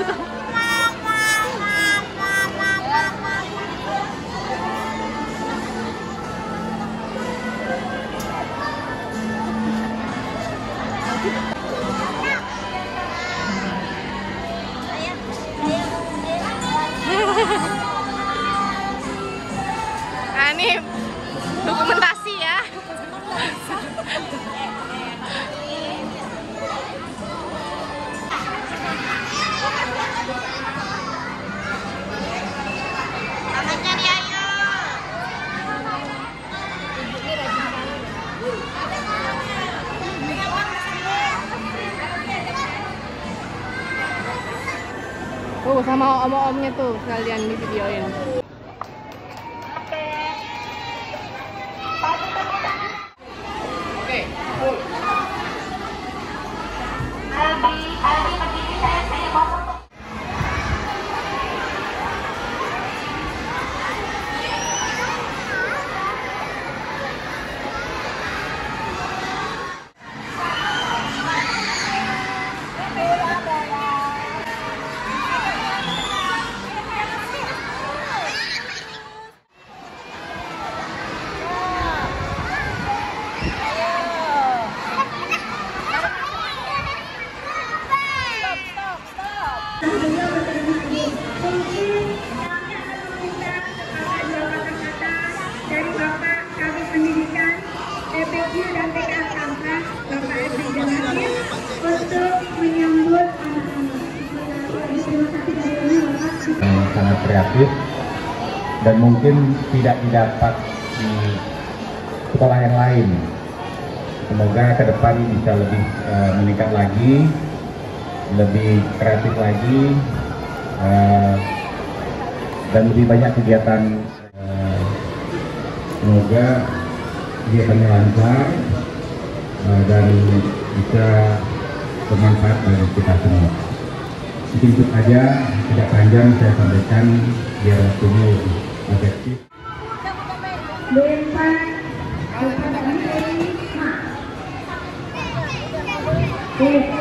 Sudah. Nah, dokumentasi Oh, sama om-omnya tuh sekalian di videoin. Mungkin tidak didapat di sekolah yang lain. Semoga ke depan bisa lebih eh, meningkat lagi, lebih kreatif lagi, eh, dan lebih banyak kegiatan. eh, semoga kegiatannya lancar eh, dan bisa bermanfaat bagi kita semua. Mungkin itu saja, tidak panjang saya sampaikan biar waktunya efektif. Bapak Bapak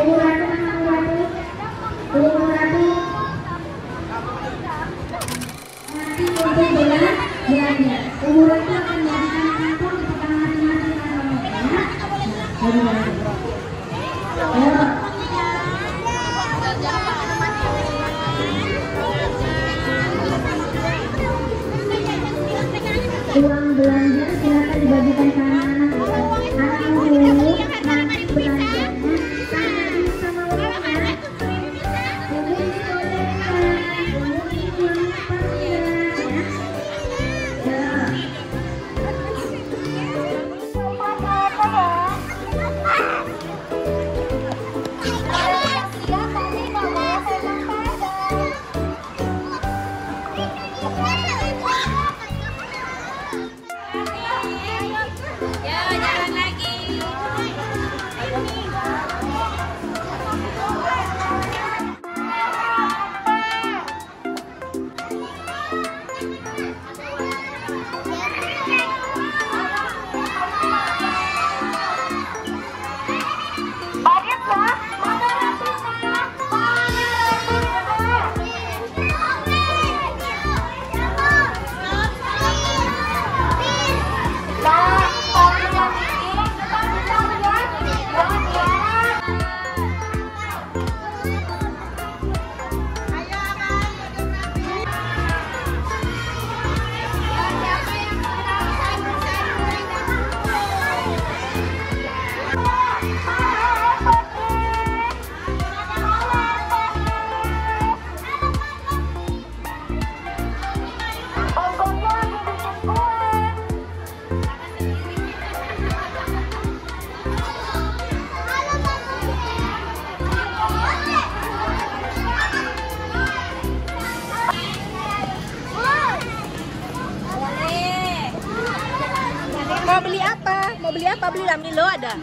ya Pak Beli Lamnilo ada?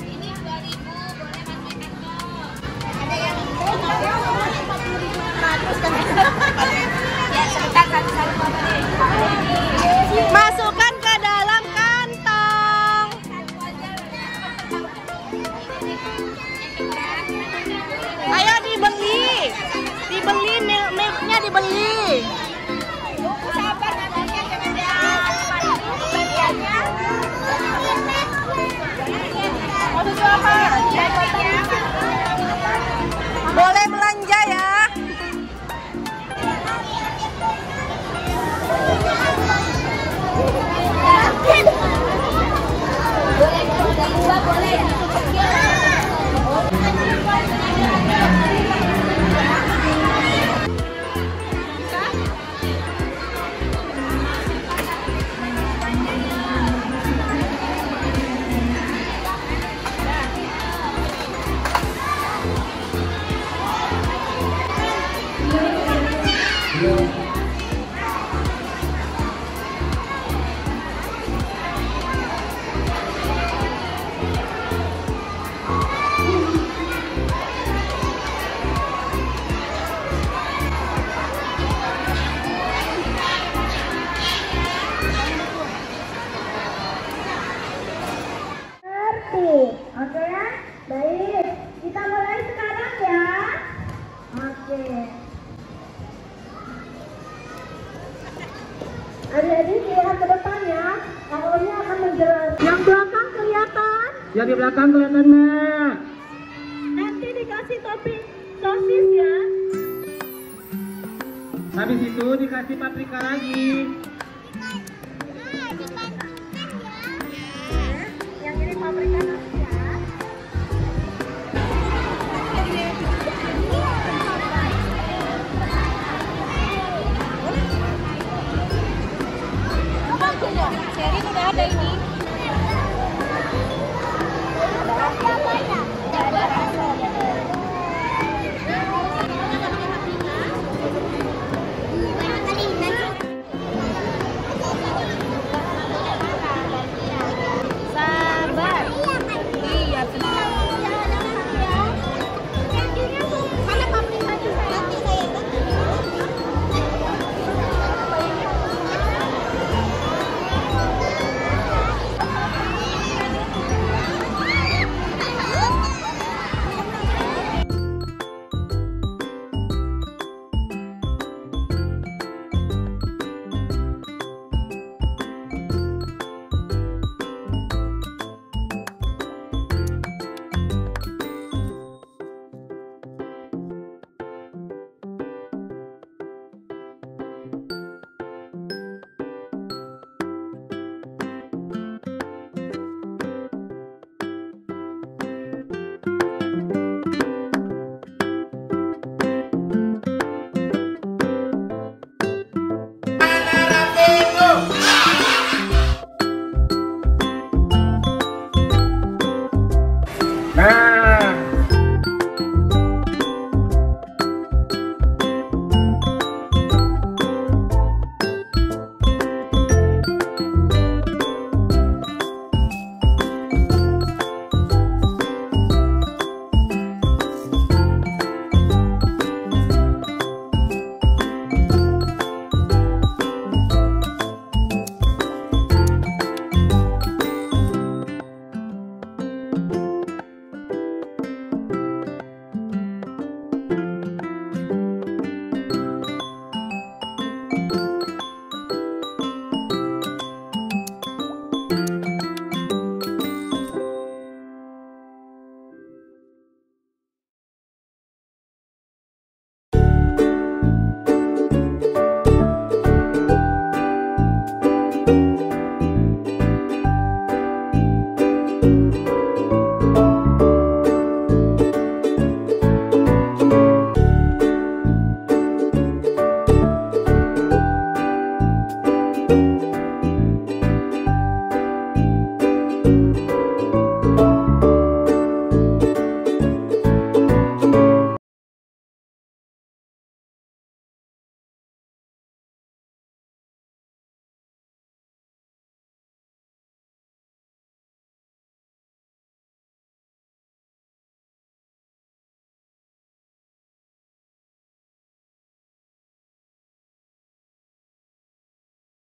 Ini 2000 boleh Ada Masukkan ke dalam kantong. Ayo dibeli. Dibeli milknya dibeli. Olha oke ya? Baik, kita mulai sekarang ya. Oke. Adik-adik lihat ke depan ya. Uli akan menjelaskan. Yang belakang kelihatan. Yang di belakang kelihatan mak. Nanti dikasih topping sosis ya. Habis itu dikasih paprika lagi.